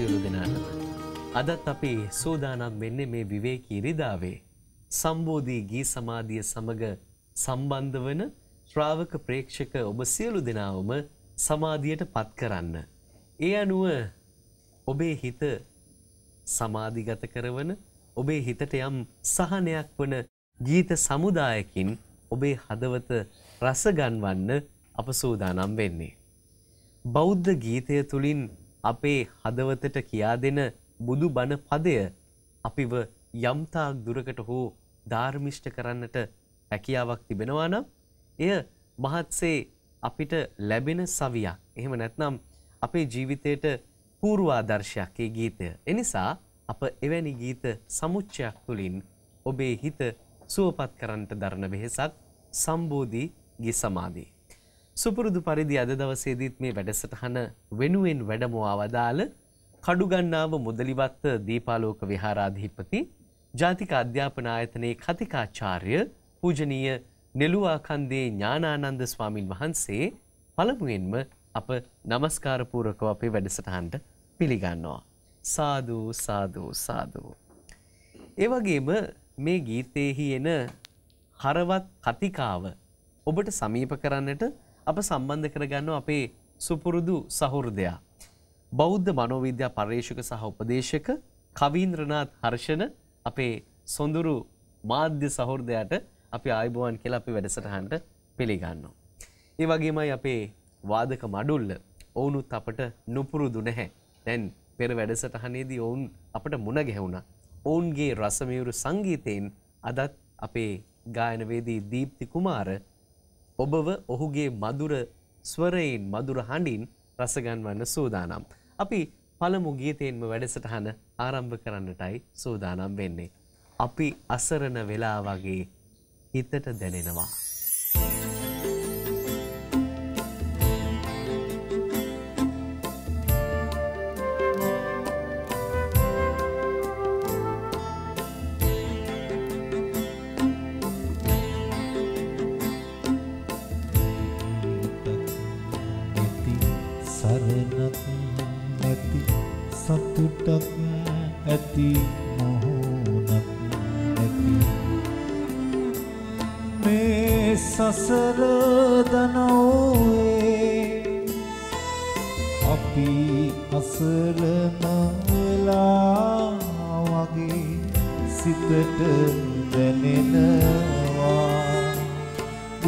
සියලු දෙනාටම. අදත් අපි සූදානම් වෙන්නේ මේ විවේකී ඉරිදාවේ සම්බෝධී ගී සමාධිය සමග සම්බන්ධ වන ශ්‍රාවක ප්‍රේක්ෂක ඔබ සියලු දෙනාවම සමාධියට පත් කරන්න. ඒ අනුව ඔබේ හිත සමාධිගත කරවන ඔබේ හිතට යම් සහනයක් වන ගීත සමුදායකින් ඔබේ හදවත රසගන්වන්න අප සූදානම් වෙන්නේ. බෞද්ධ ගීතය තුළින් අපේ හදවතට කියා දෙන බුදු බණ පදය අපිව යම්තාක් දුරකට හෝ ධර්මිෂ්ට කරන්නට හැකියාවක් තිබෙනවා නම් එය මහත්සේ අපිට ලැබෙන සවියක්. එහෙම නැත්නම් අපේ ජීවිතයට පූර්වාදර්ශයක් ඒ ගීතය. එනිසා අප එවැනි ගීත සමුච්චයක් තුළින් ඔබේ හිත සුවපත් කරන්නට දරන වෙහෙසක් සම්බෝධී ගී සමාධී. සුපුරුදු පරිදි අද දවසේදීත් මේ වැඩසටහන වෙනුවෙන් වැඩමවා වදාළ කඩුගන්නාව මුදලිවත්ත දීපාලෝක විහාරාධිපති ජාතික අධ්‍යාපන ආයතනයේ කතිකාචාර්ය පූජනීය නෙළුවාකන්දේ ඥානානන්ද ස්වාමින් වහන්සේ පළමුවෙන්ම අප নমස්කාර පූර්වකව අපේ වැඩසටහනට පිළිගන්නවා. සාදු සාදු සාදු. ඒ වගේම මේ ගීතයේහි එන හරවත් කතිකාව ඔබට සමීප කරන්නට අප සම්බන්ධ කරගන්නවා අපේ සුපුරුදු සහෘදයා. බෞද්ධ මනෝවිද්‍යා පර්යේෂක සහ උපදේශක කවීන්ද්‍රනාත් හර්ෂණ අපේ සොඳුරු මාධ්‍ය සහෘදයට අපි ආයුබෝවන් කියලා අපි වැඩසටහනට පිළිගන්නවා. ඒ වගේමයි අපේ වාදක මඩුල්ල ඔවුනුත් අපට නුපුරුදු නැහැ. දැන් පෙර වැඩසටහනේදී ඔවුන් අපට මුණ ගැහුණා. ඔවුන්ගේ රසමියුරු සංගීතයෙන් අදත් අපේ ගායනවේදී දීප්ති කුමාර ඔබව ඔහුගේ මధుර ස්වරයෙන් මధుර හඬින් රසගන්වන්න සූදානම්. අපි පළමු ගීතයෙන්ම වැඩසටහන ආරම්භ කරන්නටයි සූදානම් වෙන්නේ. අපි අසරණ වෙලා වගේ හිතට දැනෙනවා.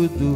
ඇති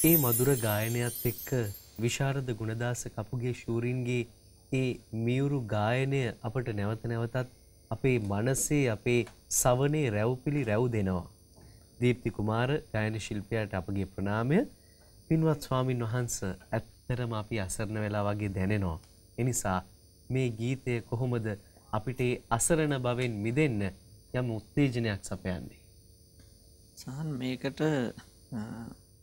ඒ මధుර ගායනයත් එක්ක විශාරද ගුණදාස කපුගේ ශූරින්ගේ ඒ මියුරු ගායනය අපට නැවත නැවතත් අපේ මනසේ අපේ සවනේ රැව්පිලි රැව් දෙනවා. දීප්ති කුමාර ගායන ශිල්පියාට අපගේ ප්‍රණාමය පින්වත් ස්වාමින් වහන්ස ඇත්තරම අපි අසරණ වෙලා වගේ දැනෙනවා. එනිසා මේ ගීතය කොහොමද අපිට අසරණ බවෙන් මිදෙන්න යම් උත්තේජනයක් සපයන්නේ. සහන් මේකට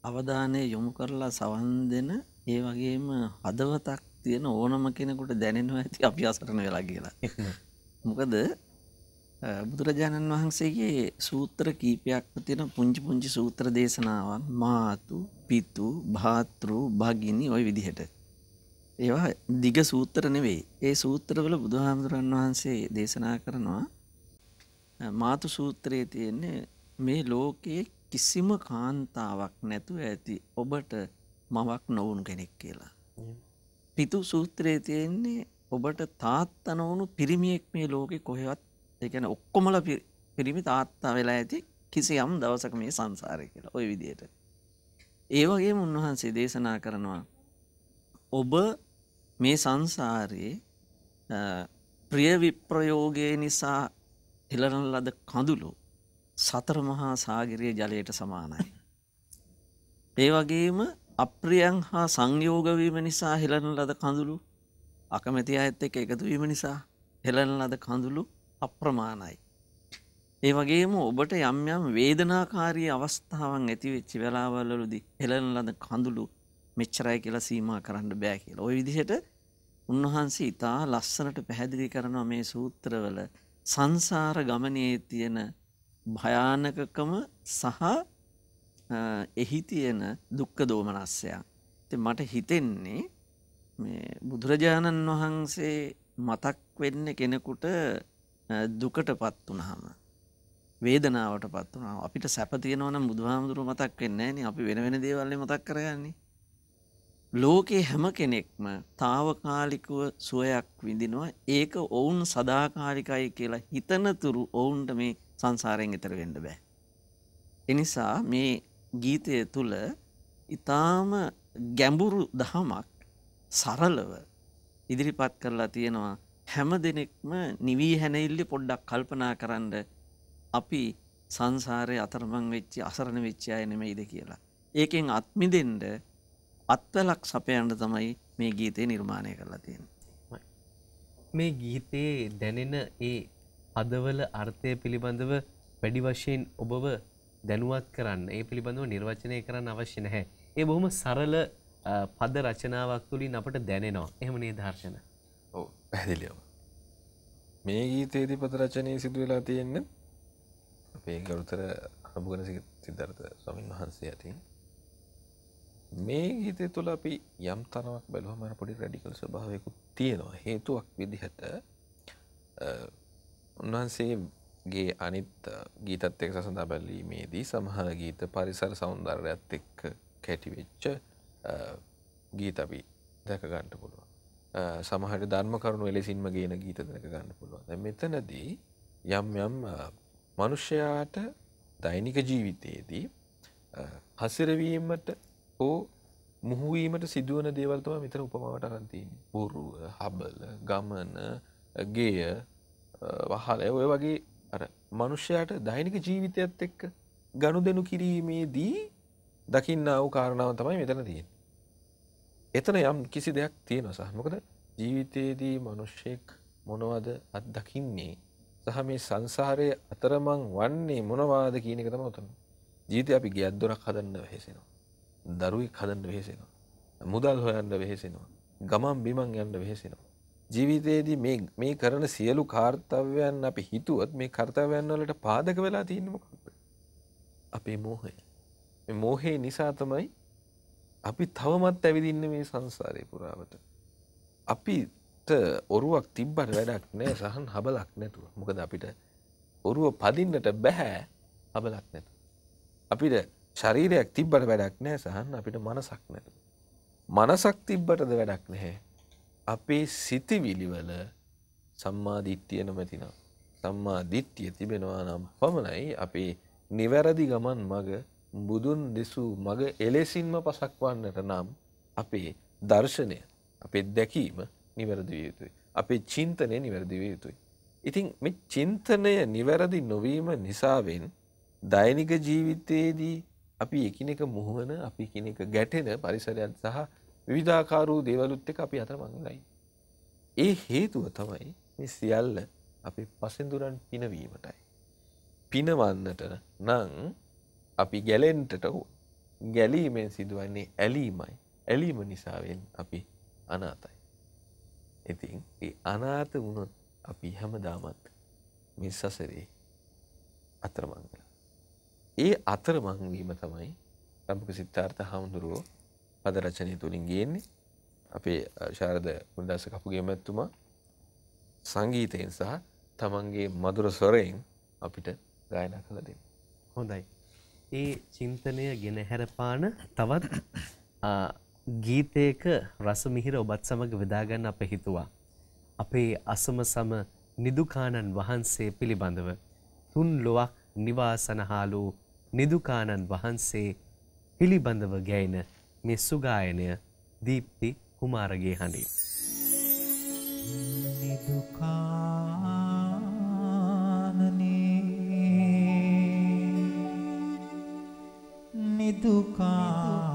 අවධානය යොමු කරලා සවන් දෙන ඒ වගේම හදවතක් තියෙන ඕනම කෙනෙකුට දැනෙනවා ඇති අපි අසරණ වෙලා කියලා. මොකද බුදුරජාණන් වහන්සේගේ සූත්‍ර කීපයක් තියෙන පුංචි පුංචි සූත්‍ර දේශනාවන් මාතු පිතු භාතෘ භගිනි ඔය විදිහට. ඒවා දිග සූත්‍ර නෙවෙයි ඒ සූත්‍රවල බුදුහාමුදුරන් වහන්සේ දේශනා කරනවා මාතු සූත්‍රයේ තියෙන්නේ මේ ලෝකයේ කිසිම කාන්තාවක් නැතුව ඇති ඔබට මවක් නොවුන් කෙනෙක් කියලා. පිතු සූත්‍රයේ තියෙන්නේ ඔබට තාත්ත නොවුණු පිරිමියෙක් මේ ලෝකෙ කොහෙවත් එකන ඔක්කොමල පි- පිරිමි තාත්තා වෙලා ඇති කිසියම් දවසක මේ සංසාරය කියලා ඔය විදියට. ඒ වගේ උන්වහන්සේ දේශනා කරනවා ඔබ මේ සංසාරයේ අ, ප්‍රිය විප්‍රයෝගය නිසා හෙලන ලද කඳුළු සතර මහා සාගරයේ ජලයට සමානයි. ඒ වගේම අප්‍රියන් හා සංයෝගවීම නිසා හෙලන ලද කඳුළු අකමැති අඇත් එක එකතුවීම නිසා හෙලන ලද කඳුළු අප්‍රමාණයි. ඒ වගේම ඔබට යම් යම් වේදනාකාරී අවස්ථාවන් ඇති වෙච්චි වෙලාවල්ලලුදි හෙලන ලද කඳුළු මෙච්චරයි කියලා සීමා කරන්න බෑ කියලා. ඔය විදිහට උන්වහන්සේ ඉතා ලස්සනට පැහැදිලි කරනවා මේ සූත්‍රවල සංසාර ගමනයේ තියෙන භයානකකම සහ අ, එහි තියෙන දුක්ක දෝමනස්සයක්. ති මට හිතෙන්නේ මේ බුදුරජාණන් වහන්සේ මතක් වෙන්න කෙනෙකුට අ, දුකට පත් වනහම. වේදනාවට පත් වනා අපිට සැපතියනවන බුදුහාමුදුරු මතක් වෙන්නේ න අපි වෙන වෙන දේවල්ල මතක් කරගන්නේ. ලෝකයේ හැම කෙනෙක්ම තාවකාලිකුව සුවයක් විඳිනවා ඒක ඔවුන් සදාකාලිකයි කියලා හිතනතුරු ඔවුන්ට මේ සංසාරයෙන් එතර වෙන්න බෑ. එනිසා මේ ගීතය තුළ ඉතාම ගැඹුරු දහමක් සරලව ඉදිරිපත් කරලා තියෙනවා හැම දෙනෙක්ම නිවී හැනඉල්ලි පොඩ්ඩක් කල්පනා කරන්න අපි සංසාරය අතරමං වෙච්චි අසරණ වෙච්චාය නෙමෙයිද කියලා. ඒකෙන් අත්මිදෙන්ට අත්වලක් සපයන්ට තමයි මේ ගීතය නිර්මාණය කරලා තියෙන. මේ ගීතයේ දැනෙන ඒ පදවල අර්ථය පිළිබඳව වැඩි වශයෙන් ඔබව දැනුවත් කරන්න ඒ පිළිබඳව නිර්වචනය කරන්න අවශ්‍ය නැහැ. ඒ බොහොම සරල පද රචනාවක් තුළින් අපට දැනෙනවා. එහෙම නේ දර්ශන. ඔව් පැහැදිලියම මේ ගීතයේදී පද රචනය සිදු වෙලා තියෙන්න අපේ ගරුතර හබුගන සිද්ධර්ථ ස්වමින් වහන්සේ ඇතින් මේ ගීතය තුළ අපි යම් තරමක් බැලුවමන පොඩි රැඩිකල් ස්වභාවයකුත් තියෙනවා. හේතුවක් විදිහට අ, උන්වහන්සේගේ අනිත් ගීතත් එක් සඳහා බැලීමේදී සමහර ගීත පරිසර සෞන්දර්යත් එක්ක කැටිවෙච්ච ගීත අපි දැක ගන්නට පුළුව සමහට ධර්ම කරුණු එලෙසින්ම ගේන ගීත දැක ගන්න පුළුවන්. මෙතනදී යම් යම් අ, මනුෂ්‍යයාට දෛනික ජීවිතයේදී අ, හසිරවීමට හෝ මුහුවීමට සිදුවන දේවල්තම මෙතන උපමාවට අරන්තින් බොරුව හබල ගමන ගේය වහල ඔය වගේ අර මනුෂ්‍යයට දෛනික ජීවිතයත් එක්ක ගණු දෙනු කිරීමේදී දකින්න වූ කාරණාව තමයි මෙතන තියෙන් එතන යම් කිසි දෙයක් තියෙන සහ මොකද ජීවිතයේදී මනුෂ්‍යයෙක් මොනවද අත්දකින්නේ සහ මේ සංසාරයේ අතරමං වන්නේ මොනවාද කියන එක තම උතන. ජීවිතය අපි ගියත් දොරක් හදන්න වෙහෙසෙනවා. දරුවෙක් හදන්න වෙහෙසෙනවා. මුදල් හොයන්න වෙහෙසෙනවා. ගමන් බිමන් යන්න වෙහෙසෙනවා. ජීවිතයේදී මේ මේ කරන සියලු කාර්තව්‍යයන් අපි හිතුවත් මේ කර්තවයන් වලට පාදක වෙලා තියෙන්නේ මොකක්ද? අපේ මෝහය. මේ මෝහේ නිසා තමයි අපි තවමත් ඇවිදින්න මේ සංසාරය පුරාවට. අපිට ඔරුවක් තිබ්බට වැඩක් නෑ සහන් හබලක් නැතුව. මොකද අපිට ඔරුව පදින්නට බැහැ හබලක් නැතු අපිට ශරීරයක් තිබ්බට වැඩක් නෑ සහන් අපිට මනසක් නැතු මනසක් තිබ්බටද වැඩක් නැහැ අපේ සිතිවිලිවල සම්මාධිට්්‍යය නොමැතිනම් සම්මා දිට්්‍යය තිබෙනවා නම් පමණයි අපේ නිවැරදි ගමන් මග බුදුන් දෙසූ මග එලෙසින්ම පසක් වන්නට නම් අපේ දර්ශනය අපේ දැකීම නිවැරදිවිය යුතුයි. අපේ චින්තනය නිවැරදිවිය යුතුයි. ඉතින් මෙ චින්තනය නිවැරදි නොවීම නිසාවෙන් දෛනික ජීවිතයේදී අපි එකිනෙක මුහුවන අපි කෙනෙක ගැටෙන පරිසරයන් සහ විවිධාකාරූ දේවලුත් එක අපි අතර මංගලයි. ඒ හේතුව තමයි මේ සියල්ල අපි පසෙන්දුරන් පිනවීමටයි. පිනවන්නට නං අපි ගැලෙන්ටට ගැලීමෙන් සිදුවන්නේ ඇලීමයි ඇලීම නිසාවෙන් අපි අනාතයි. ඉතින් ඒ අනාත වුණොත් අපි හැමදාමත් මේ සසරේ අතරමංගල. ඒ අතරමංවීම තමයි රම්පක සිද්ධාර්ථ හාමුදුරුවෝ පද රචනය තුළින් ගේන්නේ අපේ ශාරද උන්දස කපුගේ මැත්තුමා සංගීතයෙන් සහ තමන්ගේ මදුර ස්වරයෙන් අපිට ගායනා කළ දෙන්න. හොඳයි. ඒ චින්තනය ගෙන හැරපාන තවත් ගීතයක රසමිහිර ඔබත් සමඟ වෙදාගන්න අප හිතුවා. අපේ අසම සම නිදුකානන් වහන්සේ පිළිබඳව තුන් ලොවක් නිවාසනහාලූ නිදුකානන් වහන්සේ පිළිබඳව ගැයින මේ සුගායනය දීප්ති කුමාරගේ හඬින්. නිදුකානනේ නිදුකා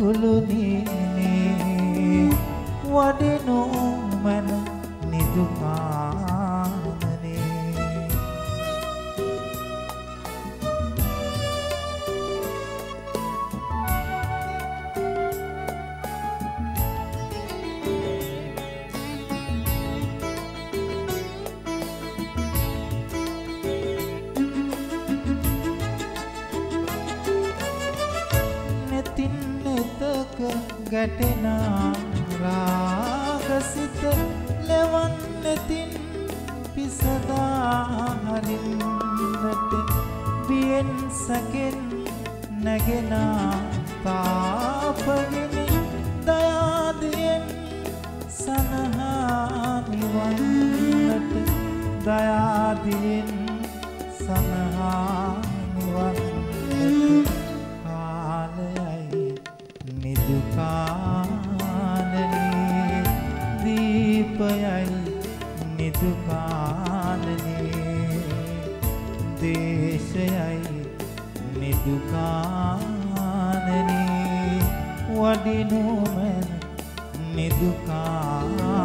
කුළුනීනේ වඩිනෝ මන පිසදාහරින්නට බියෙන් සැකෙන් නැගෙනා තාපගෙන දයාදියෙන් සනහා නිවන් දයාදියෙන් නිදුකානනේ වඩිනුමැන නිදුකානනේ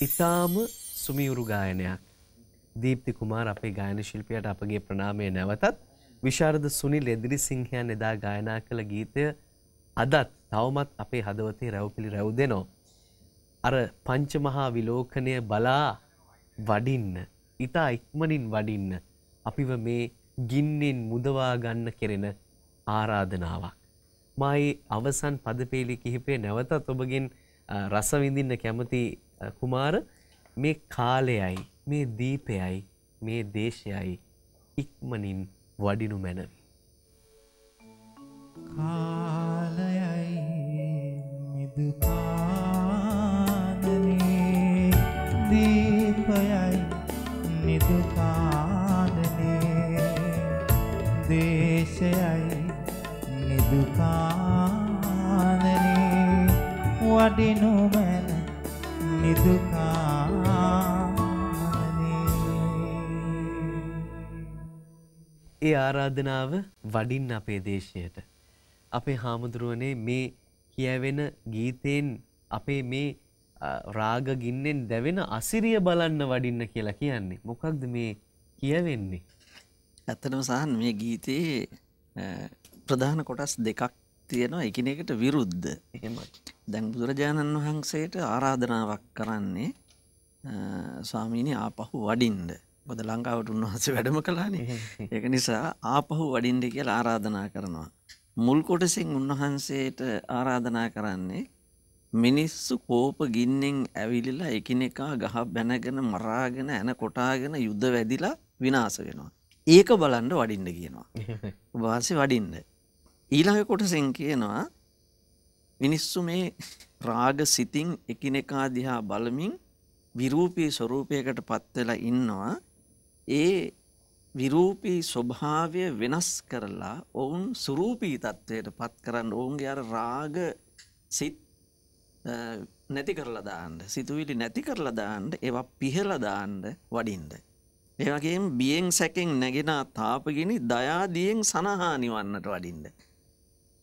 ඉතාම සුමියුරු ගායනයක්. දීප්ති කුමාර අපේ ගායන ශිල්පියට අපගේ ප්‍රනාමය නැවතත් විශාරද සුනිල් එදිරි සිංහයන් එදා ගායනා කළ ගීතය අදත් තවමත් අපේ හදවතේ රැව්පිළි රැව් දෙනෝ. අර පංචමහා විලෝකනය බලා වඩින්න. ඉතා ඉක්මනින් වඩින්න අපිව මේ ගින්නෙන් මුදවා ගන්න කෙරෙන ආරාධනාවක්. මයි අවසන් පදපේලි කිහිපේ නැවතත් ඔබගෙන් රසවිඳින්න කැමති කුමාර මේ කාලයයි මේ දීපයයි මේ දේශයයි ඉක්මනින් වඩිනු මැනවි. කාලයයි නිදුකානනේ දීපයයි නිදුකානනේ දේශයයි නිදුකානනේ වඩිනුමැන නිදුකානනේ ඒ ආරාධනාව වඩින් අපේ දේශයට. අපේ හාමුදුරුවනේ මේ කියවෙන ගීතයෙන් අපේ මේ රාග ගින්නෙන් දැවෙන අසිරිය බලන්න වඩින්න කියලා කියන්නේ. මොකක්ද මේ කියවෙන්නේ. ඇත්තටම සහන් මේ ගීතයේ ප්‍රධාන කොටස් දෙකක් තියෙනවා එකනෙකට විරුද්ධ. දැන් බුදුරජාණන් වහන්සේට ආරාධනාවක් කරන්නේ ස්වාමීණි ආපහු වඩින්ඩ බොද ලංකාවට උන්වහස වැඩම කලානේ ඒක නිසා ආපහු වඩින්ඩ කියල ආරාධනා කරනවා. මුල් කොටසින් උන්වහන්සේට ආරාධනා කරන්නේ මිනිස්සු කෝප ගින්නෙන් ඇවිලිලා එකිනෙකා ගහ බැනගෙන මරාගෙන ඇන කොටාගෙන යුද්ධ වැදිලා විනාස වෙනවා. ඒක බලන්ඩ වඩින්ඩ කියනවා. වාසි වඩින්ඩ. ඊළඟ කොටසෙන් කියනවා මිනිස්සු මේ රාග සිතින් එකිනෙකා දිහා බලමින් විරූපී ස්වරූපයකට පත්වෙලා ඉන්නවා ඒ විරූපී ස්වභාවය වෙනස් කරලා ඔවුන් සුරූපී තත්ත්වයට පත් කරන්න ඔවුන්ගේ අර රාග සිත් නැති කරලා දාන්න සිතුවිලි නැති කරලා දාන්න ඒවා පිහලා දාන්න වඩින්ද. ඒවගේ බියෙන් සැකෙන් නැගෙන තාපගෙන දයාදියෙන් සනහානිවන්නට වඩින්ද.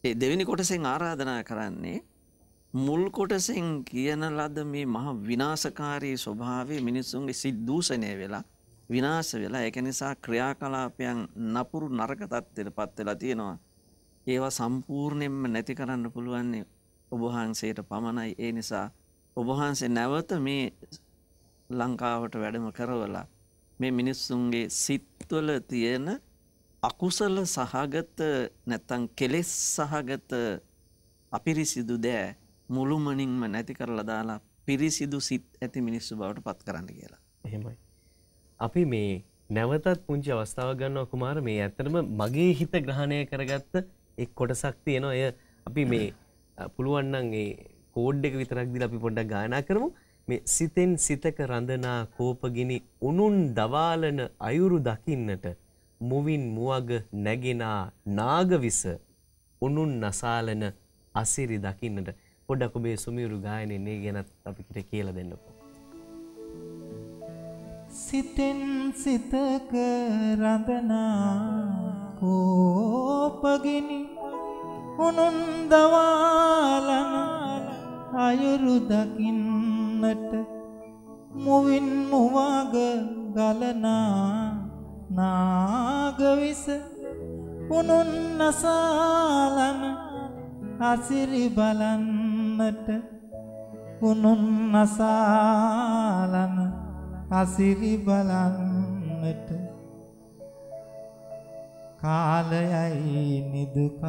ඒ දෙවිනි කොටසෙන් ආරාධනා කරන්නේ මුල් කොටසෙන් කියන ලද මේ මහ විනාසකාරී ස්වභාවය මිනිස්සුන්ගේ සිත් දූෂණය වෙලා විනාශ වෙලා එක නිසා ක්‍රියාකලාපයන් නපුරු නරක තත්ත්වයට පත්වෙලා තියෙනවා. ඒවා සම්පූර්ණයෙන්ම නැති කරන්න පුළුවන්නේ ඔබහන්සේට පමණයි ඒ නිසා ඔබහන්සේ නැවත මේ ලංකාවට වැඩම කරවලා මේ මිනිස්සුන්ගේ සිත්වල තියෙන අකුසල සහගත නැත්තං කෙලෙස් සහගත අපිරිසිදු දෑ මුළුමනින්ම නැති කරලා දාලා පිරිසිදු සිත් ඇති මිනිස්සු බවට පත් කරන්න කියලා. එහෙමයි. අපි මේ නැවතත් පුංචි අවස්ථාව ගන්න කුමාර මේ ඇත්තටම මගේ හිත ග්‍රහණය කරගත්ත එක් කොටසක් තියෙන එය අපි මේ පුළුවන්නන් ඒ කෝඩ් එක විතරක් දිල අපි පොඩ්ඩක් ගානා කරමු මේ සිතෙන් සිතක රඳනා කෝපගිනි උනුන් දවාලන අයුරු දකින්නට මුවින් මුවග නැගෙනා නාගවිස උනුන් නසාලන අසිරි දකින්නට පොඩක් ඔබේ සුමියුරු ගායනන්නේ ගැනත් අපිට කියල දෙන්නකෝ. සිතෙන් සිතක රඳනා කෝපගිනි උනුන් දවාලන අයුරු දකින්නට මුවින් මුවාග ගලනා නාගවිස උනුන් නසාලන අසිරි බලන්නට උනුන් නසාලන අසිරි බලන්නට කාලයයි නිදුකානනේ.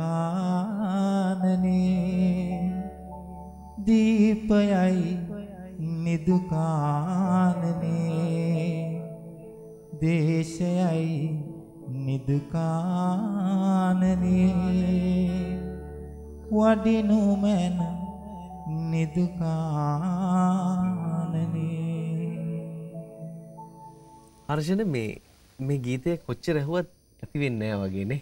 දීපයයි නිදුකානනේ. දේශයයි නිදුකානනේ. වඩිනුමැන නිදුකානනේ. අර්ජන මේ මේ ගීතය කොච්චර ඇහුවත් ඇතිවෙන්න නෑ වගේනේ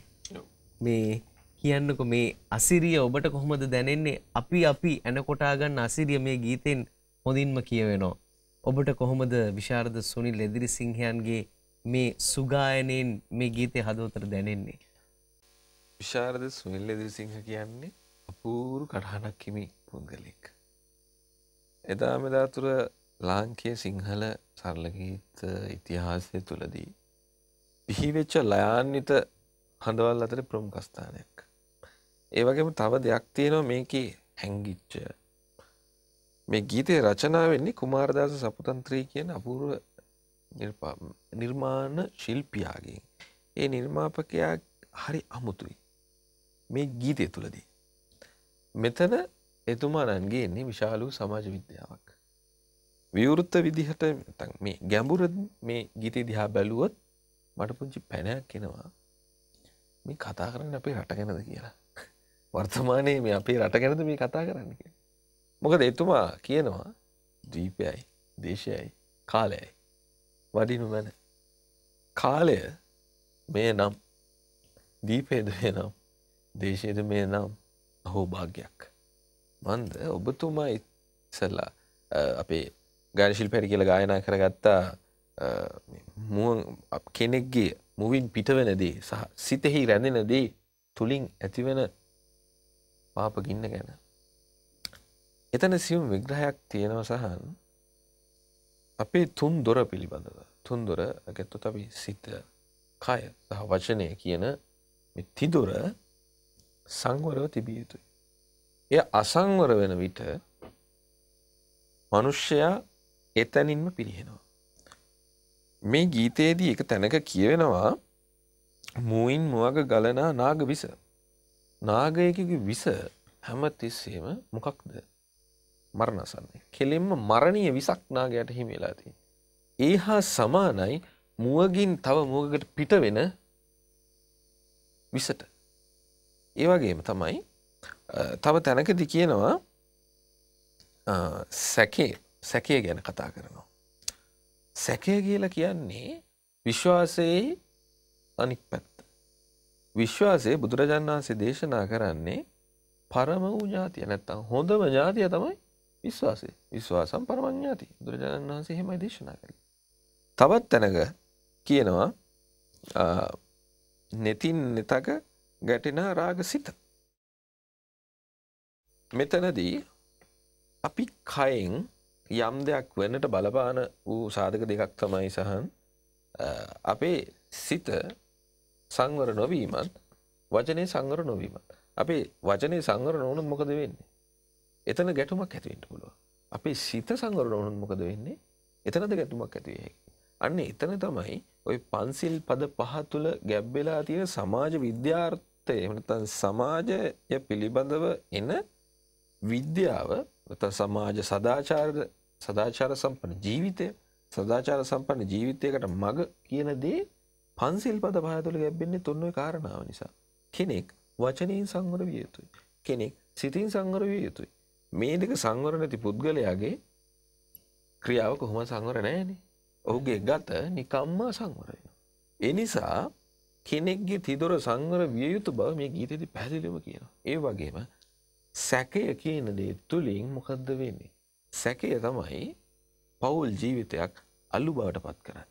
මේ කියන්නක මේ අසිරිය ඔබට කොහොමද දැනෙන්නේ අපි අපි ඇනකොටාගන්න අසිරිය මේ ගීතෙන් හොඳින්ම කියවෙනවා. ඔබට කොහොමද විශාරද සුනිල් එදිරි සිංහයන්ගේ මේ සුගායනයෙන් මේ ගීතය හදවතට දැනෙන්නේ. විශාරද සුනිල් එදිරිසිංහ කියන්නේ අපූරු කටහනක් කිමි පුද්ගලෙක්. එදා මෙදා තුර ලාංකය සිංහල සරලගීත ඉතිහාසය තුළදී. පිහිවෙච්ච ලයාන්විත හඬවල් අතර ප්‍රමුඛස්ථානයක්. ඒ වගේම තව දෙයක් තියෙනවා මේක හැංගිච්ච. මේ ගීතය රචනා වෙන්නේ කුමාරදාස සපුතන්ත්‍රී කියන අපූර්ව නිර්මාණ ශිල්පියාගෙන්. ඒ නිර්මාපකයා හරි අමුතුයි. මේ ගීතය තුළදී. මෙතන එතුමානන්ගේ එන්නේ විශාලූ සමාජ විද්‍යාවක්. විවෘත්ත විදිහට මේ ගැඹුර මේ ගීතය දිහා බැලුවොත් මට පුංචි පැනයක් කෙනවා මේ කතා කරන්න අපේ රට ගැනද කියලා. වර්තමානයේ මේ අපේ රට ගැනද මේ කතා කරන්න කිය. මොකද එතුමා කියනවා දීපයයි දේශයයි කාලයයි වඩිනු මැන. කාලය මේ නම් දීපේද මේ නම් දේශයද මේ නම් අහෝ භාග්‍යයක්. මන්ද ඔබතුමා ඉස්සල්ලා අපේ ගානශිල් පැරි කියල ගායනා කරගත්තා කෙනෙක්ගේ මුවින් පිටවෙනදී සහ සිතෙහි රැඳෙනදී තුළින් ඇතිවෙන පාප ගින්න ගැන. එතන සියුම් විග්‍රහයක් තියෙනව සහන් අපේ තුන් දොර පිළිබඳව තුන් දොර ඇගත්තු අපි සිත කය සහ වචනය කියන තිදොර සංවරව තිබිය යුතුයි. එය අසංවර වෙන විට මනුෂ්‍යයා එතැනින්ම පිරිහෙනවා. මේ ගීතයේදී එක තැනක කියවෙනවා මුවින් මුවග ගලනා නාග විස. නාගයකගේ විස හැම තිස්සේම මොකක්ද මරණසන්නේ. කෙලෙම්ම මරණය විසක් නාගයට හිමිලාති. ඒ හා සමානයි මුවගින් තව මුවකට පිට වෙන විසට. ඒවගේම තමයි තව තැනකදි කියනවා සැකේ සැකය ගැන කතා කරනවා. සැකය කියල කියන්නේ විශ්වාසයේ අනික් පැත්ත. විශ්වාසය බුදුරජාණන් වහන්සේ දේශනා කරන්නේ පරම වූ ජාතිය නැත්තම් හොඳම ජාතිය තමයි විශ්වාසය විශ්වාසම් පරමඥාති බුදුරජාණන් වහන්සේ හෙමයි දේශනා කළ. තවත් තැනක කියනවා නෙතින් නෙතක ගැටෙන රාග සිත. මෙතනදී අපි කයෙන් යම් දෙයක් වෙන්නට බලපාන වූ සාධක දෙකක් තමයි සහන් අපේ සිත සංවර නොවීමත් වචනය සංවර නොවීමත්. අපේ වචනය සංවර නොවනත් මොකද වෙන්නේ? එතන ගැටුමක් ඇතිවෙන්ට පුළුව අපේ සිත සංවර නොවනත් මොකද වෙන්නේ? එතනද ගැටුමක් ඇතිවේ අන්න එතන තමයි ඔය පන්සිල් පද පහ තුළ ගැබ්බෙලා තියෙන සමාජ විද්‍යාර්ථය එමනතන් සමාජය පිළිබඳව එන විද්‍යාව සමාජ සදාචාර සදාචාර සම්පන ජීවිතය සදාචාර සම්පන්න ජීවිතයකට මග කියන දේ පන්සිල් පද පහතුළ ගැබ්බෙන්නේ තුන්ව කාරණාව නිසා. කෙනෙක් වචනයෙන් සංවර විය යුතුයි. කෙනෙක් සිතින් සංවර විය යුතුයි. මේ දෙක සංවර නැති පුද්ගලයාගේ ක්‍රියාව කොහොම සංවර නෑනේ. ඔහුගේ ගත නිකම්මා සංවරය. එනිසා කෙනෙක්ගේ තිදොර සංවර විය යුතු බව මේ ගීතෙදි පැදිලිම කියන. ඒ වගේම සැකය කියන දේ තුළින් මොකක්ද වෙන්නේ. සැකය තමයි පවුල් ජීවිතයක් අල්ලු බවට පත් කරන්න.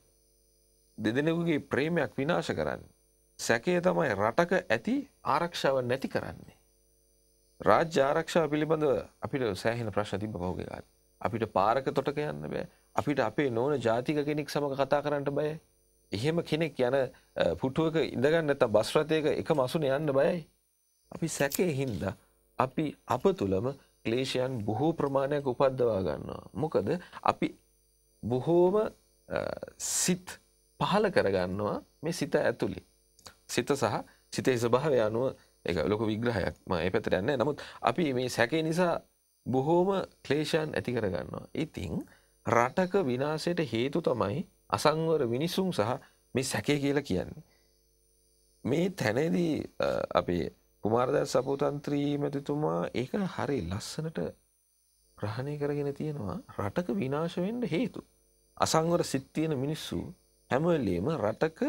දෙදෙනෙකුගේ ප්‍රේමයක් විනාශ කරන්න. සැකය තමයි රටක ඇති ආරක්ෂාව නැති කරන්නේ. රාජ්‍ය ආරක්ෂාව පිළිබඳව අපිට සෑහෙන ප්‍රශ්න තිබ පහුගකාල. අපිට පාරක තොටක යන්න බෑ අපිට අපේ නෝන ජාතික කෙනෙක් සමඟ කතා කරන්නට බය. එහෙම කෙනෙක් යන පුටුවක ඉඳගන්න ඇත බස්රතයක එක මසුන යන්න බයයි. අපි සැකේ හින්ද අපි අප තුළම ක්ලේෂයන් බොහෝ ප්‍රමාණයක් උපද්දවා ගන්නවා. මොකද අපි බොහෝම සිත් පහල කරගන්නවා මේ සිත ඇතුළි. සිත සහ සිතේ ස්භාව අනුව එක ලොක විග්‍රහයක් ම ඒ පැතර යන්න නමුත් අපි මේ සැකේ නිසා බොහෝම ක්ලේෂයන් ඇති කරගන්නවා. ඉතිං රටක විනාසයට හේතු තමයි අසංවර විනිසුම් සහ මේ සැකේ කියලා කියන්නේ. මේ තැනදී අපේ කුමාරද සපුතන්ත්‍රී මැතිතුමා ඒක හරි ලස්සනට ප්‍රහණය කරගෙන තියෙනවා රටක විනාශවෙන්ට හේතු. අසංවර සිත්තියන මිනිස්සු හැමවෙල්ලීම රටක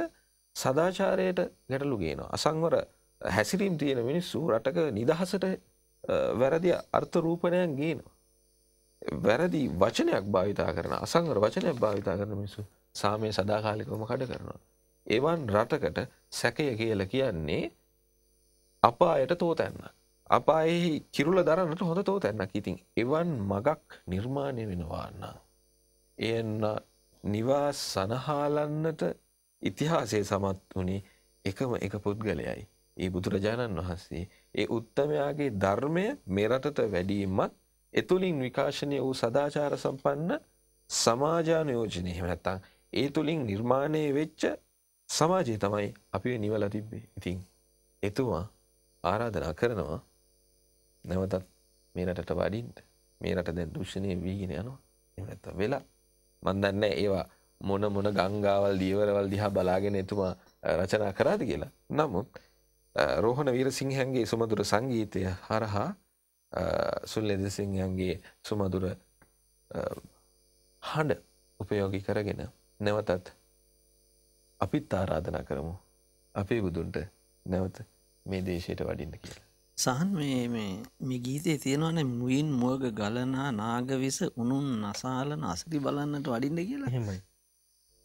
සදාචාරයට ගැටලු ගේනවා. අසංවර හැසිරීම් තියෙන මිනිස්සු රටක නිදහසට අ, වැරදි අර්ථ රූපණයක් ගේනවා. වැරදි වචනයක් භාවිතා කරන අසංවර වචනයක් භාවිතා කරන මිනිස්සු සාමය සදාකාලිකවම කඩ කරනවා. එවන් රටකට සැකය කියල කියන්නේ අපායට තෝතැන්න. අපායෙහි කිරුල දරන්නට හොඳ තෝතැන්නක් ඉතින් එවන් මගක් නිර්මාණය වෙනවාන්න. එන්න නිවා සනහාලන්නට ඉතිහාසය සමත් වනේ එකම එක පුද්ගලයයි. ඒ බුදුරජාණන් වහන්සේ ඒ උත්තමයාගේ ධර්මය මෙරටට වැඩීමත් එතුළින් විකාශනය වූ සදාචාර සම්පන්න සමාජානයෝජනය හෙමනැත්තං ඒ තුළින් නිර්මාණය වෙච්ච සමාජය තමයි අපි නිවල තිබ්බේ ඉතින් එතුමා ආරාධනා කරනවා. නැවතත් මේ රටට වඩින්ට මේ රට දැන් දෘෂණය වීගෙන යනවා. එමනැත්ත වෙලා. මන්දන්න ඒවා මොන මොන ගංගාවල් දීවරවල් දිහා බලාගෙන එතුමා අ, රචනා කරාද කියලා. නමුත් අ, රෝහණ වීරසිංහන්ගේ සුමදුර සංගීතය හරහා අ, සුල්ලෙද සිංහන්ගේ සුමදුර අ, හඬ උපයෝගි කරගෙන නැවතත් අපිත් ආරාධනා කරමු. අපේ බුදුන්ට නැවත මේ දේශයට වඩින්න කියලා. සහන් මේ ගීතේ තියෙනවනේ මුයින් මුවග ගලනා නාගවිස උනුන් නසාලන අසරි බලන්නට වඩින්න කියලා එහෙමයි.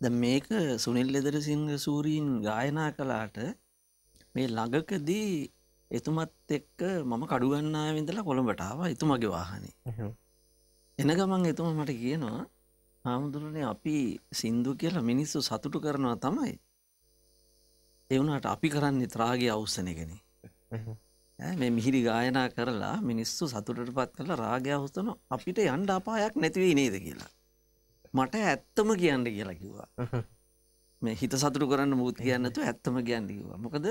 ද මේක සුනිල් ලෙදර සිංහ සූරීන් ගායනා කලාට මේ ළඟකදී එතුමත් එක්ක මම කඩුගන්නා විඳලා කොළඹටාව එතුමගේ වාහනේ. එන ගමන් එතුම මට කියනවා හාමුදුරනේ අපි සින්දු කියලා මිනිස්සු සතුටු කරනවා තමයි එවුණට අපි කරන්නේ ත්‍රාගේ අවස්සනගෙන. මේ මිහිරි ගායනා කරලා මිනිස්සු සතුටට පත් කරලා රාගය අවස්තන අපිට යන්ඩ අපායක් නැතිවී නේද කියලා. මට ඇත්තම කියන්න කියලා කිව්වා. මේ හිත සතුටු කරන්න මුූත් කියන්නතු ඇත්තම කියන්න කිව්වා. මොකද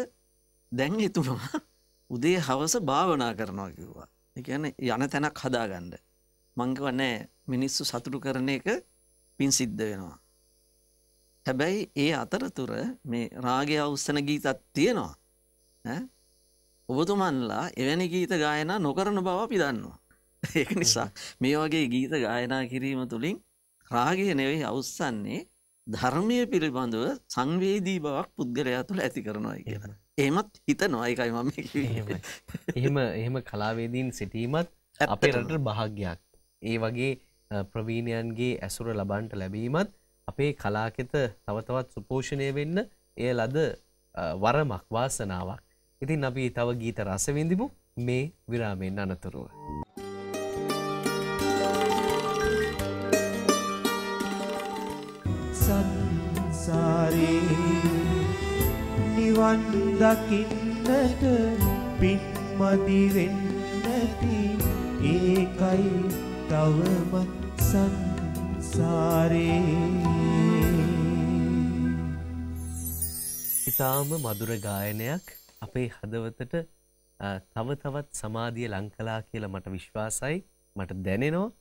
දැන් එතුමා උදේ හවස භාවනා කරනවා කිව්වා. එකන යන තැනක් හදාගණ්ඩ මංකව නෑ මිනිස්සු සතුටු කරන එක පින් සිද්ධ වෙනවා හැබැයි ඒ අතරතුර මේ රාගය අවස්සන ගීතත් තියෙනවා? ඔබතුමන්ලා එවැනි ගීත ගායනා නොකරන බව අපි දන්නවා ඒක නිසා මේ වගේ ගීත ගායනා කිරීම තුළින් රාගය නෙවෙයි අවස්සන්නේ ධර්මය පිළිබඳව සංවේදී බවක් පුද්ගලයා තුළ ඇති කරනවා කියලා ඒමත් හිතනවා එකයි මම. එහෙම එහෙම කලාවේදීන් සිටීමත් අපේ. රටට භාග්‍යයක්. ඒ වගේ ප්‍රවීණයන්ගේ ඇසුර ලබන්ට ලැබීමත් අපේ කලාකෙත තවතවත් සුපෝෂණය වෙන්න එය ලද අ, වරමක් වාසනාවක්. ඉතින් අපි තව ගීත රසවිඳිමු මේ විරාමෙන් අනතුරුව. සංසාරේ නිවන් දකින්නට පින්මදි වෙන්නති ඒකයි තවම සංසාරේ ඉතාම මధుර ගායනයක් අපේ හදවතට අ, තව තවත් සමාධිය ලංකලා කියලා මට විශ්වාසයි. මට දැනෙනවා.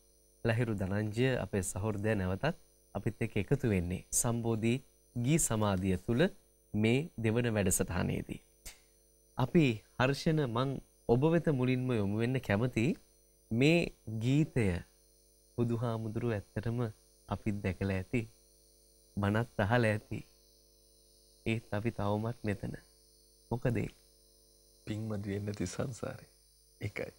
ලහිරු දනංජය අපේ සහෘදය නැවතත් අපිත් එක්ක එකතු වෙන්නේ. සම්බෝධී ගී සමාධිය තුළ මේ දෙවන වැඩසටහනේදී. අපි හර්ෂණ මං ඔබ වෙත මුලින්ම යොමු වෙන්න කැමති මේ ගීතය බුදුහාමුදුරුව ඇත්තටම අපිත් දැකලා ඇති බණත් අහලා ඇති ඒත් අපි තවමත් මෙතන. මොකදේ පින්මද වෙන්න ති සංසාරය එකයි.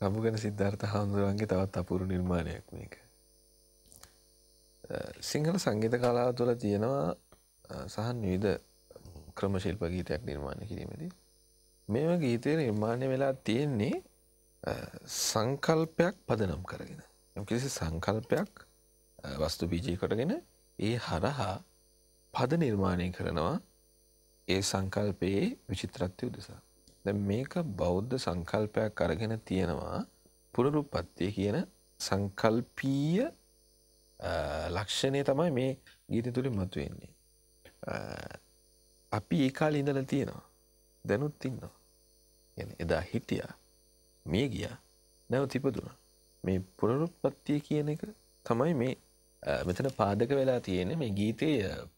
රමුගන සිද්ධර්ථ හාමුදුරුවන්ගේ තවත් අපුරු නිර්මාණයක් මේක. අ, සිංහල සංගීත කලාව තුළ තියෙනවා අ, සහන් විවිධ ක්‍රම ශිල්ප ගීතයක් නිර්මාණය කිරීමදී. මෙම ගීතය නිර්මාණය වෙලා තියෙන්නේ අ, සංකල්පයක් පදනම් කරගෙන. යම් කිසි සංකල්පයක් අ, වස්තු බීජී කොටගෙන ඒ හරහා පද නිර්මාණය කරනවා ඒ සංකල්පයේ විචිත්‍රත්වය උදෙසා. දැ මේක බෞද්ධ සංකල්පයක් අරගෙන තියෙනවා පුනරුපත්තිය කියන සංකල්පීය අ, ලක්ෂණය තමයි මේ ගීත තුළින් මතු වෙන්නේ. අ, අපි ඒ කාල ඉඳල තියෙනවා දැනුත් ඉන්නවා. ගැන එදා හිටියා මේ ගියා නැව තිපදුන. මේ පුනරුත්පත්තිය කියන එක තමයි මේ අ, මෙතන පාදක වෙලා තියෙන මේ ගීතය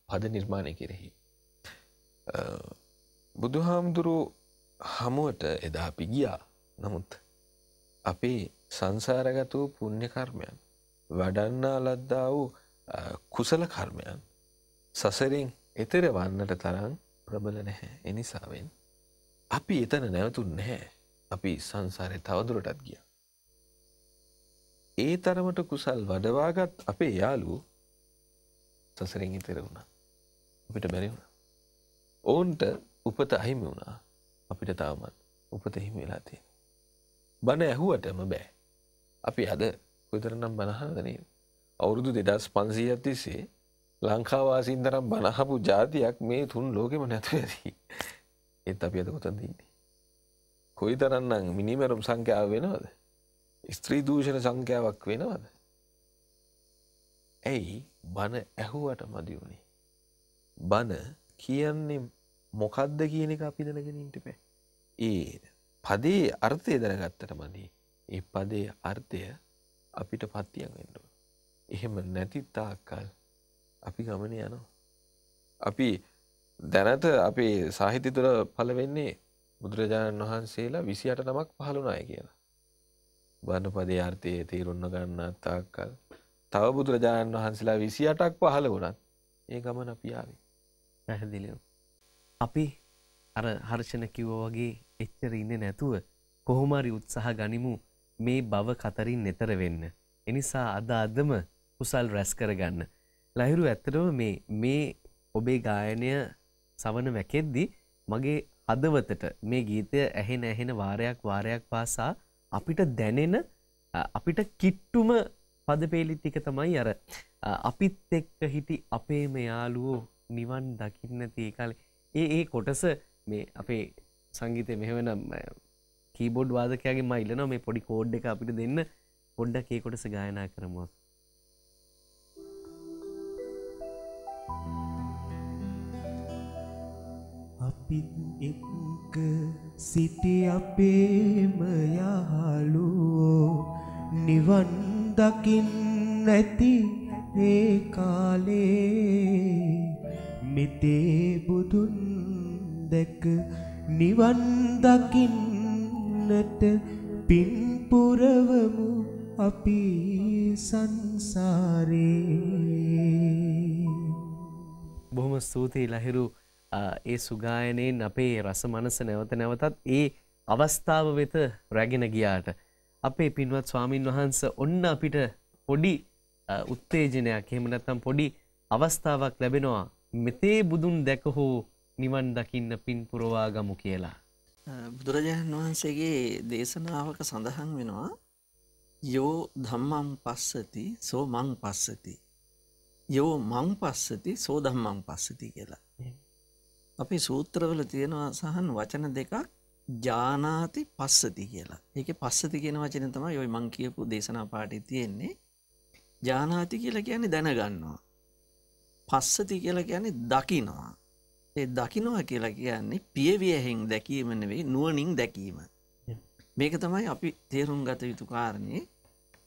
පද නිර්මාණය කෙරෙහි. බුදුහාමුදුරු හමුවට එදා අපි ගියා නමුත් අපේ සංසාරගත වූ පුුණ්‍ය කර්මයන් වඩන්නා ලද්දා වූ අ, කුසල කර්මයන් සසරෙන් එතර වන්නට තරම් ප්‍රබල නැහැ එනිසාවෙන් අපි එතන නැවතුන් නැහැ අපි සංසාරය තවදුරටත් ගිය. ඒ තරමට කුසල් වඩවාගත් අපේ යාලු සසරෙන් ඉතර වුණා අපිට බැරි වුණ. ඔවුන්ට උපත අහිමි වුණා අපිට තාමත් උපත හිමි වෙලා තියෙන. බණ ඇහුවටම බෑ. අපි අද කොතරනම් බණහනදනේ අවුරුදු දෙදස් පන්සීයක් තිස්සේ ලංකාවාසින් තරම් බණහපු ජාතියක් මේ තුන් ලෝකෙම නැතු ඇති ඒත් අපි අද කොතදන්නේ. කොයි තරන්නම් මිනිමැරුම් සංඛ්‍යාව වෙනවද. ස්ත්‍රී දූෂණ සංඛ්‍යාවක් වෙනවද. ඇයි බණ ඇහුවට මදිවුණේ. බණ කියන්නේ මොකක්ද කියන එක අපි දැනගෙනින්ට පෑ. ඒ පදේ අර්ථය දැනගත්තට මදී ඒ පදේ අර්ථය අපිට පත්තියන් වෙන්ඩුව. එහෙම නැතිත්තාක්කල් අපි ගමන යනවා. අපි දැනට අපේ සාහිත්‍ය තුළ පල වෙන්නේ බුදුරජාණන් වහන්සේලා විසි අට නමක් පහළුනාය කියලා. බණ පදේ අර්ථයේ තේරුන්න ගන්න තාක්කල් තව බුදුරජාණන් වහන්සේලා විසි අටක් පහළ වුණත් ඒ ගමන අපියාවේ. පැහැදිලිව. අපි අර හර්ෂණ කිව්ව වගේ එච්චර ඉන්න නැතුව කොහොමරි උත්සාහ ගනිමු මේ බව කතරින් නෙතර වෙන්න. එනිසා අද අදම කුසල් රැස් කරගන්න. ලහිරු ඇත්තටම මේ මේ ඔබේ ගායනය සවන වැකෙද්දි මගේ හදවතට මේ ගීතය ඇහෙන ඇහෙන වාරයක් වාරයක් පාසා අපිට දැනෙන අපිට කිට්ටුම පදපේලි ටික තමයි අර අපිත් එක්ක හිටි අපේ මෙයාලුවෝ නිවන් දකින්න තිය කාලේ. ඒ ඒ කොටස මේ අපේ සංගීතය මෙහෙවන කීබෝඩ් වාදකයාගේ මයිලන මේ පොඩි කෝඩ් එක අපිට දෙන්න. පොඩ්ඩක් ඒ කොටස ගායනා කරමුව. අපිත් එක්ක සිටි අපේම යහලුවෝ නිවන් දකිින් නැති ඒ කාලේ. මෙතේ බුදුන් දැක නිවන් දකින්නට පින්පුරවමු අපි සංසාරේ. බොහොම ස්තුතියි ලහිරු ඒ සුගායනයෙන් අපේ රස මනස නැවත නැවතත් ඒ අවස්ථාව වෙත රැගෙන ගියාට අපේ පින්වත් ස්වාමින් වහන්ස ඔන්න අපිට පොඩි උත්තේජනයක් එහෙම නැත්නම් පොඩි අවස්ථාවක් ලැබෙනවා මෙතේ බුදුන් දැක හෝ නිවන් දකින්න පින් පුරවා ගමු කියලා. බුදුරජාණන් වහන්සේගේ දේශනාවක සඳහන් වෙනවා යෝ ධම්මම් පස්සති සෝ මං පස්සති. යෝ මං පස්සති සෝ ධම්මං පස්සති කියලා. අපි සූත්‍රවල තියෙනවා සහන් වචන දෙකක් ජානාති පස්සති කියලා ඒක පස්සති කියෙන වචන තම යොයි මං කියපු දේශනා පාටි තියෙන්නේ ජානාති කියලා කියන්නේ දැනගන්නවා. පස්සති කියලා කියන්නේ දකිනවා. ඒ දකිනවා කියලා කියන්නේ පියවියහෙන් දැකීම නෙවෙයි නුවනින් දැකීම. මේක තමයි අපි තේරුම් ගත යුතු කාරණය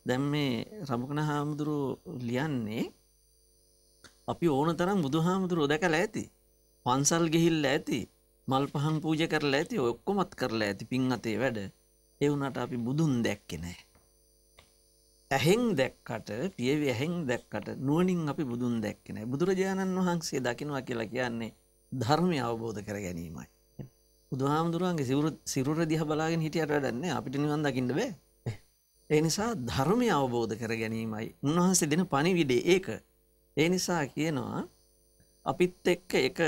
දැම් මේ රමුකණ හාමුදුරුව ලියන්නේ අපි ඕන තරම් බුදු හාමුදුරුව දැකලා ඇති පන්සල් ගෙහිල්ල ඇති මල් පහන් පූජ කරලා ඇති ඔක්කොමත් කරලා ඇති පින් අතේ වැඩ එවුනට අපි බුදුන් දැක්කෙනෑ. ඇහෙන් දැක්කට පියවි ඇහෙන් දැක්කට නුවනින් අපි බුදුන් දැක්කෙන බුදුරජාණන් වහන්සේ දකිනවා කියලා කියන්නේ ධර්මය අවබෝධ කර ගැනීමයි. බුදුහාමුදුරුවන්ගේ සිවරු සිරුර දිහ බලාගෙන හිටියට වැඩන්නේ අපිට නිවන් දකින්න බෑ. ඒ නිසා ධර්මය අවබෝධ කර ගැනීමයි උන්වහන්සේ දෙන පණිවිඩේ ඒක. ඒ නිසා කියනවා අපිත් එක්ක එක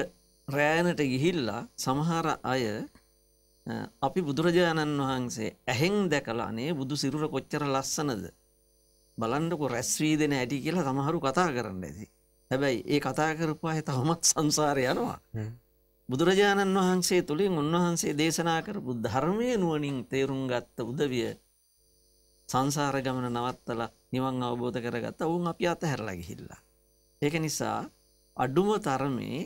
රෑනට ගිහිල්ලා සමහර අය අපි බුදුරජාණන් වහන්සේ ඇහෙන් දැකලානේ බුදු සිරුර කොච්චර ලස්සනද බලන්ඩකො රැස්වී දෙන ඇටි කියලා සමහරු කතා කරන්න ඇති. හැබැයි ඒ කතා කරපුය තවමත් සංසාරය යනවා. බුදුරජාණන් වහන්සේ තුළින් උන්වහන්සේ දේශනා කරපු ධර්මය නුවනින් තේරුම් ගත්ත උදවිය සංසාර ගමන නවත්තල නිවන් අවබෝධ කරගත්ත ඔවුන් අපි අත හැරලා ගිහිල්ලා. ඒක නිසා අඩුම තරමේ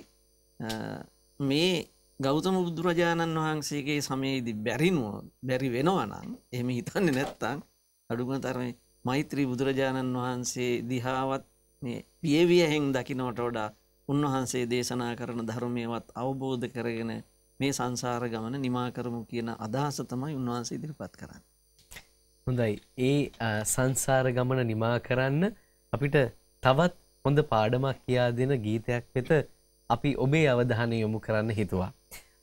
මේ ගෞතම බුදුරජාණන් වහන්සේගේ සමයේදි බැරිනුව බැරි වෙනවනම් එම හිතන්න නැත්තං අඩුම තරමේ මෛත්‍රී බුදුරජාණන් වහන්සේ දිහාවත් මේ පියවියහෙන් දකිනවට වඩා උන්වහන්සේ දේශනා කරන ධර්මයවත් අවබෝධ කරගෙන මේ සංසාර ගමන නිමා කරමු කියන අදහස තමයි උන්වහන්සේ ඉදිරිපත් කරන්න. හොඳයි ඒ සංසාර ගමන නිමා කරන්න අපිට තවත් හොඳ පාඩමක් කියා දෙන ගීතයක් වෙත අපි ඔබේ අවධානය යොමු කරන්න හිතුවා.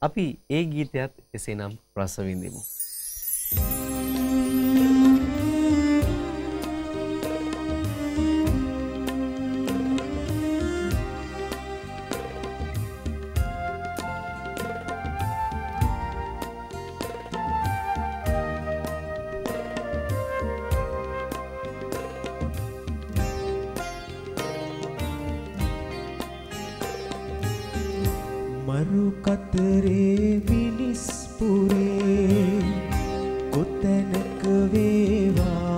අපි ඒ ගීතයත් එසේනම් රසවිඳිමු. कुविवा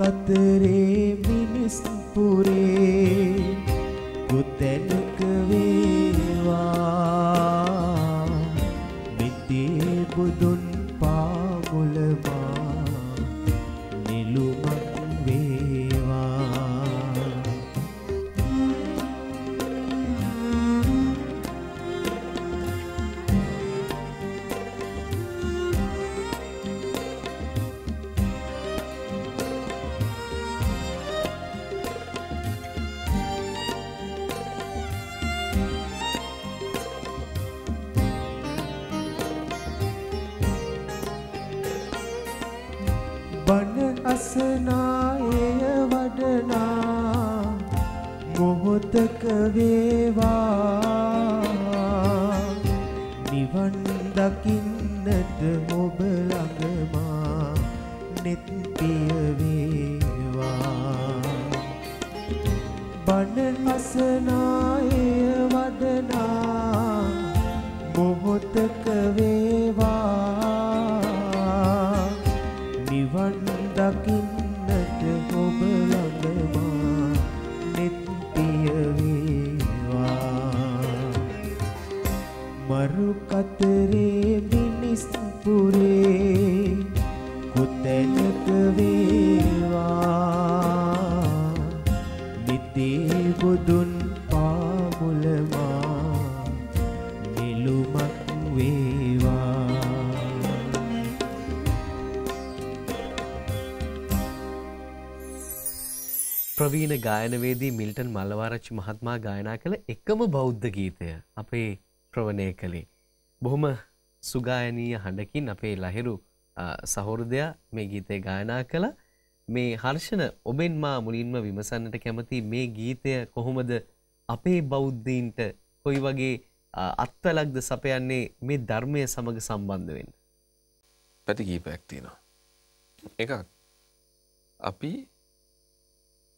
මරු කතරේ මිනිස්පුරේ මරු කතරේ මිනිස් පුරේ කොතැනක වේවා. නිතේ බුදුන් පාමුලමා නිලුමක් වේවා. ප්‍රවීණ ගායනවේදී මිල්ටන් මල්ලවාරච්චි මහත්මා ගායනා කළ එකම බෞද්ධ ගීතය. අපේ ප්‍රවණය කළේ. බොහොම සුගායනීය හඬකින් අපේ ලහිරු අ, සහෝදරයා මේ ගීතය ගායනා කළ මේ හර්ෂණ ඔබෙන් මා මුලින්ම විමසන්නට කැමති මේ ගීතය කොහොමද අපේ බෞද්ධීන්ට කොයි වගේ අ, අත්වලක්ද සපයන්නේ මේ ධර්මය සමග සම්බන්ධ වෙන්න. පැති කීපයක් තියෙනවා. එකක් අපි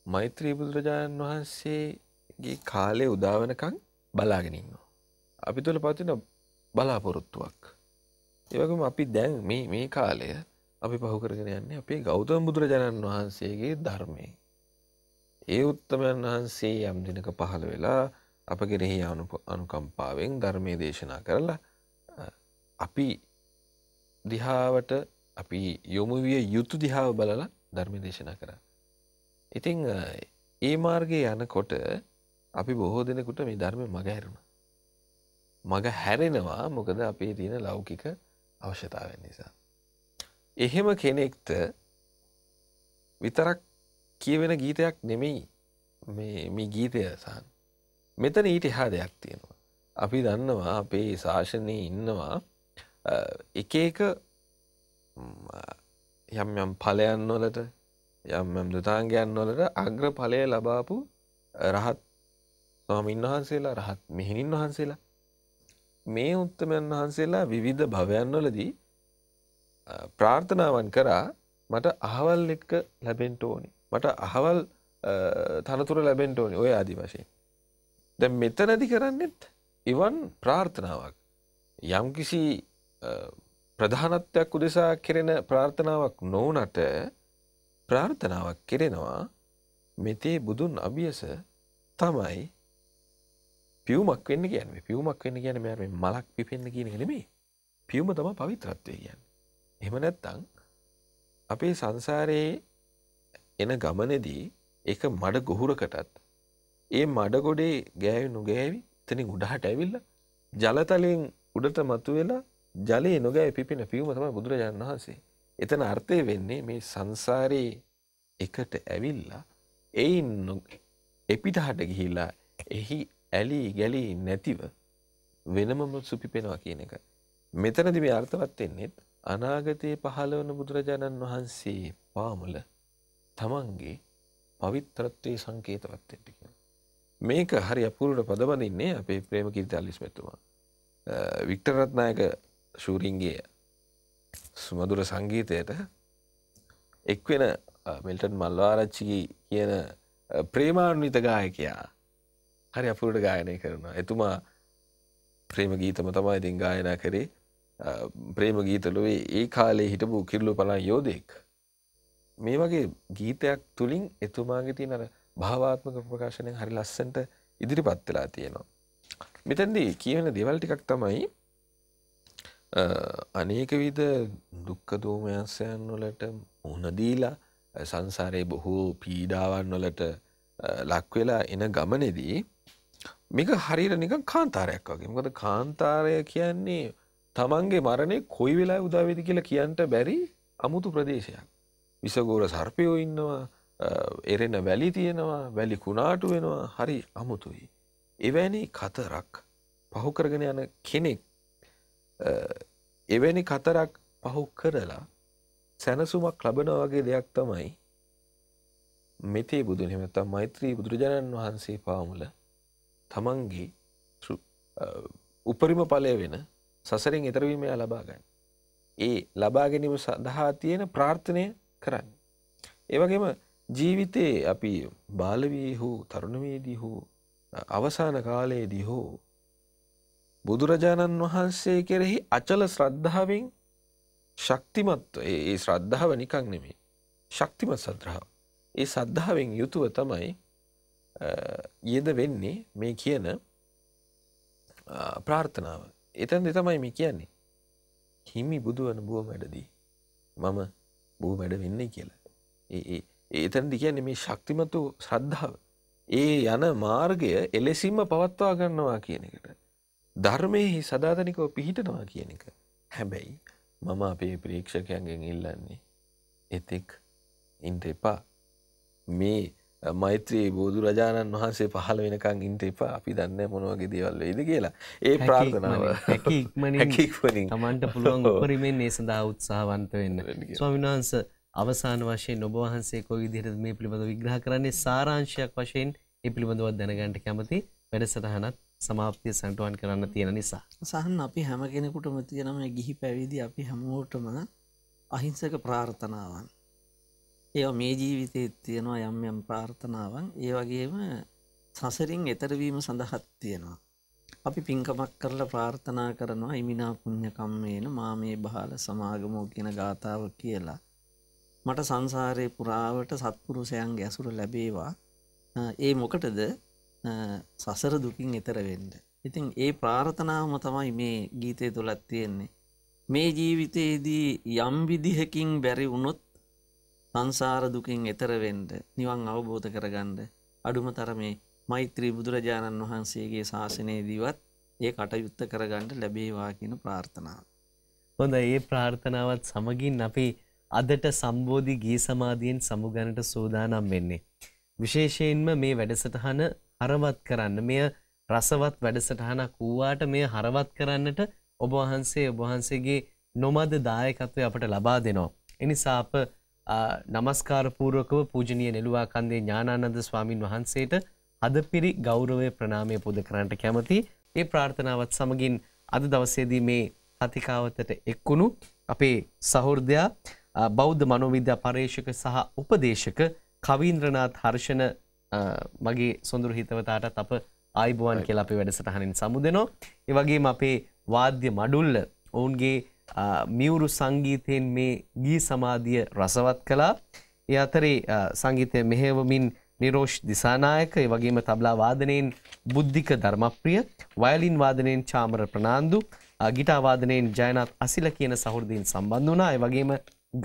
මෛත්‍රී බුදුරජාණන් වහන්සේගේ කාලය උදාවනකං බලාගෙනන්නවා. අපි තුළ පතින බලාපොරොත්තුවක්. ඒවගම අපි දැන් මේ මේ කාලය අපි පහු කරගෙන යන්නේ අපේ ගෞතම බුදුරජාණන් වහන්සේගේ ධර්මය. ඒ උත්තමයන් වහන්සේ යම් දිනක පහළ වෙලා අප කෙරෙහි අනුකම්පාවෙන් ධර්මය දේශනා කරලා අ, අපි දිහාවට අපි යොමුවිය යුතු දිහාව බලලා ධර්ම දේශනා කර. ඉතිං ඒ මාර්ගය යනකොට අපි බොහෝ දෙනෙකුට මේ ධර්ම මග හැරුණ. මග හැරෙනවා මොකද අපේ තියෙන ලෞකික අවශ්‍යතාවෙන් නිසා. එහෙම කෙනෙක්ට විතරක් කියවෙන ගීතයක් නෙමෙයි මේ ගීතය සහන්. මෙතන ඊට එහා දෙයක් තියෙනවා. අපි දන්නවා අපේ ශාසනය ඉන්නවා එක එක යම් යම් පලයන් වලට යම් යම් දුතාන්ගයන් වලට අග්‍ර පලය ලබාපු රහත් ස්වාමීන් වහන්සේලා රහත් මෙහිණින් වහන්සේලා මේ උත්තමයන් වහන්සේලා විවිධ භවයන් වලදී ප්‍රාර්ථනාවන් කරා මට අහවල් එක්ක ලැබෙන්ට ඕනි. මට අහවල් තනතුර ලැබෙන්ට ඕනි ඔය ආදි වශයෙන්. දැ මෙතනදි කරන්නෙත් ඉවන් ප්‍රාර්ථනාවක්. යම්කිසි ප්‍රධානත්වයක් උදෙසා කෙරෙන ප්‍රාර්ථනාවක් නොවනට ප්‍රාර්ථනාවක් කෙරෙනවා. මෙතේ බුදුන් අභියස තමයි පියවමක් වෙන්න කියන්න. පියවමක් වෙන්න කියන මෙ මලක් පිපෙන්න්න කියන නෙමේ පියවම තම පවිත්‍රත්වය කියන්න. එම නැත්තං අපේ සංසාරයේ එන ගමනෙදී එක මඩ ගොහුරකටත් ඒ මඩගොඩේ ගෑවි නොගෑවි තනින් උඩහට ඇවිල්ල ජලතලයෙන් උඩට මතු වෙලා ජලය නොගෑ පිපෙන පියවම තම බුදුරජාණන් වහන්සේ. එතන අර්ථය වෙන්නේ මේ සංසාරයේ එකට ඇවිල්ලා එයින් එපිටහට ගිහිල්ලා එහි ඇලී ගැලී නැතිව වෙනමම සුපිපෙනවා කියන එක. මෙතනදි මේ අර්ථවත් වෙන්නේත් අනාගතයේ පහළ වන බුදුරජාණන් වහන්සේ පාමුල තමන්ගේ පවිත්‍රත්වයේ සංකේතවත් වෙන්න කියන. මේක හරි අපූර්වට පදබඳින්නේ අපේ ප්‍රේම කීර්ති මෙතුමා. වික්ටර් රත්නායක ශූරින්ගේ සුමදුර සංගීතයට එක්වෙන මෙල්ටන් මල්වාරච්චි කියන ප්‍රේමාන්විත ගායකයා හරි අපුරට ගායනය කරනවා. එතුමා ප්‍රේම ගීතම තමයි ඉතින් ගායනා කරේ. ප්‍රේම ගීතලොවේ ඒ කාලේ හිටපු කිරලු පලා යෝධෙක් මේ වගේ ගීතයක් තුළින් එතුමාගේ තියන අර භාවාත්මක ප්‍රකාශනය හරි ලස්සන්ට ඉදිරිපත් වෙලා තියෙනවා. මෙතැන්දී කියවෙන දෙවල් ටිකක් තමයි අනේකවිද දුක්ක දෝමයන්සයන් වලට මුහුණදීලා සංසාරයේ බොහෝ පීඩාවන් වලට ලක්වෙලා එන ගමනෙදී මේක හරිර නික කාන්තාරයක් වගේ මොකද කාන්තාරය කියන්නේ තමන්ගේ මරණය කොයි වෙලා උදාවෙදි කියලා කියන්ට බැරි අමුතු ප්‍රදේශයක්. විසගෝර සර්පයෝ ඉන්නවා එරෙන වැලි තියෙනවා වැලි කුණාටු වෙනවා හරි අමුතුයි. එවැනි කතරක් පහුකරගෙන යන කෙනෙක් එවැනි කතරක් පහු කරලා සැනසුමක් ලබන වගේ දෙයක් තමයි මෙතේ බුදුන් හෙමත්තම් මෛත්‍රී බුදුරජාණන් වහන්සේ පාමුල තමන්ගේ උපරිම පලය වෙන සසරින් එතරවීමය ලබාගන්න. ඒ ලබාගැනීම සඳහා තියෙන ප්‍රාර්ථනය කරන්න. ඒවගේම ජීවිතයේ අපි බාලවී හෝ තරුණවේදී හෝ අවසාන කාලයේදී හෝ බුදුරජාණන් වහන්සේ කෙරෙහි අචල ශ්‍රද්ධාවෙන් ශක්තිමත්ව ඒ ශ්‍රද්ධාව නිකං නෙමේ ශක්තිමත් සද්‍රාව ඒ සද්ධාවෙන් යුතුව තමයි යෙද වෙන්නේ මේ කියන ප්‍රාර්ථනාව. එතන් දෙතමයි මේ කියන්නේ. හිමි බුදුවන බුව මැඩදී. මම බූ මැඩ වෙන්නේ කියලා. ඒතැන්දි කියන්නේ මේ ශක්තිමතු ශ්‍රද්ධාව. ඒ යන මාර්ගය එලෙසිම්ම පවත්වා ගන්නවා කියන එකට. ධර්මයෙහි සධාතනිකව පිහිටනවා කියන එක. හැබැයි මම අපේ ප්‍රේක්ෂකයන්ගෙන් ඉල්ලන්නේ. එතෙක් ඉන්ට එපා මේ මෛත්‍රී බෝදුරජාණන් වහන්සේ පහළ වෙනකං ඉන්ට එපා. අපි දන්න මොනවගේ දේවල් වෙයිද කියලා. ඒ ප්‍රාර්ථනාව. තමන්ට පුළුවන් උපරිමෙන් ඒ සඳහා උත්සාහවන්ත වෙන්න. ස්වාමිනාන්ස අවසාන වශයෙන් ඔබ වහන්සේ කොයි විදිහට මේ පිළිබඳ විග්‍රහ කරන්නේ? සාරාංශයක් වශයෙන් ඒ පිළිබඳව දැනගන්නට කැමති වැඩසටහනත් සමාප්තිය සටුවන් කරන්න තියෙන නිසා. සහන් අපි හැම කෙනෙකුටම තියෙනම ගිහි පැවිදි අපි හැමෝටම අහිංසක ප්‍රාර්ථනාවන් ඒ මේ ජීවිතයත් තියෙනවා යම් යම් ප්‍රාර්ථනාවන් ඒ වගේම සසරින් එතරවීම සඳහත් තියෙනවා. අපි පින්කමක් කරලා ප්‍රාර්ථනා කරනවා ඉමිනා පුුණ්්‍යකම්මේන මා මේ බාල සමාගමෝ කියන ගාථාව කියලා. මට සංසාරය පුරාවට සත්පුරුසයන් ගැසුර ලැබේවා ඒ මොකටද සසර දුකින් එතර වෙන්ඩ. ඉතින් ඒ ප්‍රාර්ථනාවම තමයි මේ ගීතය තුළත් තියෙන්නේ. මේ ජීවිතයේදී යම් විදිහකින් බැරි වුණොත් සංසාර දුකින් එතරවෙන්ඩ නිවන් අවබෝධ කරගණ්ඩ අඩුම තරමේ මෛත්‍රී බුදුරජාණන් වහන්සේගේ ශාසනයේදීවත් ඒ කටයුත්ත කරගණ්ඩ ලැබේවා කියන ප්‍රාර්ථනාව. හොඳ ඒ ප්‍රාර්ථනාවත් සමගින් අපි අදට සම්බෝධි ගී සමාධියෙන් සමුගනට සූදානම් වෙන්නේ. විශේෂයෙන්ම මේ වැඩසටහන හරවත් කරන්න මෙය රසවත් වැඩසටහනක් වූවාට මෙය හරවත් කරන්නට ඔබ වහන්සේ ඔබවහන්සේගේ නොමද දායකත්වය අපට ලබා දෙනවා. එනිසා අප නමස්කාරපූර්වකව පූජනය නෙළුවා කන්දේ ඥානානන්ද ස්වාමින් වහන්සේට හදපිරි ගෞරවය ප්‍රනාමය පුද කරන්නට කැමති ඒ ප්‍රාර්ථනාවත් සමගින් අද දවසේදී මේ කතිකාවතට එක්කුණු අපේ සහෘදයා බෞද්ධ මනෝවිද්‍යා පර්යේෂක සහ උපදේශක කවීන්ද්‍රනාත් හර්ෂණ මගේ සොඳුරු හිතවතාටත් අප ආයිබුවන් කියලා අපේ වැඩසටහනින් සමුදෙනවා. ඒ වගේම අපේ වාද්‍ය මඩුල්ල ඔවුන්ගේ මියුරු සංගීතයෙන් මේ ගී සමාධිය රසවත් කළා. ඒ අතරේ සංගීතය මෙහෙවමින් නිරෝෂ් දිසානායක ඒ වගේම තබලා වාදනයෙන් බුද්ධික ධර්මප්‍රිය වයලින් වාදනයෙන් චාමර ප්‍රනාන්දු ගිටා වාදනයෙන් ජයනත් අසිල කියන සහෘදීන් සම්බන්ධ වුණා. ඒ වගේම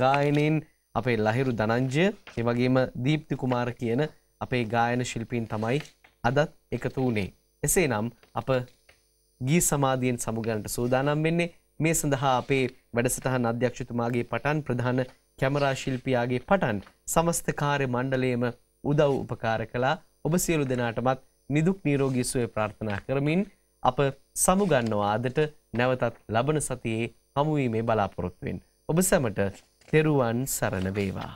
ගායනයෙන් අපේ ලහිරු ධනංජය ඒ වගේම දීප්ති කුමාර කියන අපේ ගායන ශිල්පීන් තමයි අදත් එකතු වුණේ. එසේනම් අප ගී සමාධියෙන් සමුගන්නට සූදානම් වෙන්නේ මේ සඳහා අපේ වැඩසටහන් අධ්‍යක්ෂතුමාගේ පටන් ප්‍රධාන කැමරා ශිල්පියාගේ පටන් සමස්ත කාර්ය මණ්ඩලයේම උදව් උපකාර කළා. ඔබ සියලු දෙනාටමත් නිදුක් නිරෝගී සුවය ප්‍රාර්ථනා කරමින් අප සමුගන්නවා අදට නැවතත් ලබන සතියේ හමුවීමේ බලාපොරොත්තුවෙන් ඔබ සැමට තෙරුවන් සරණ වේවා.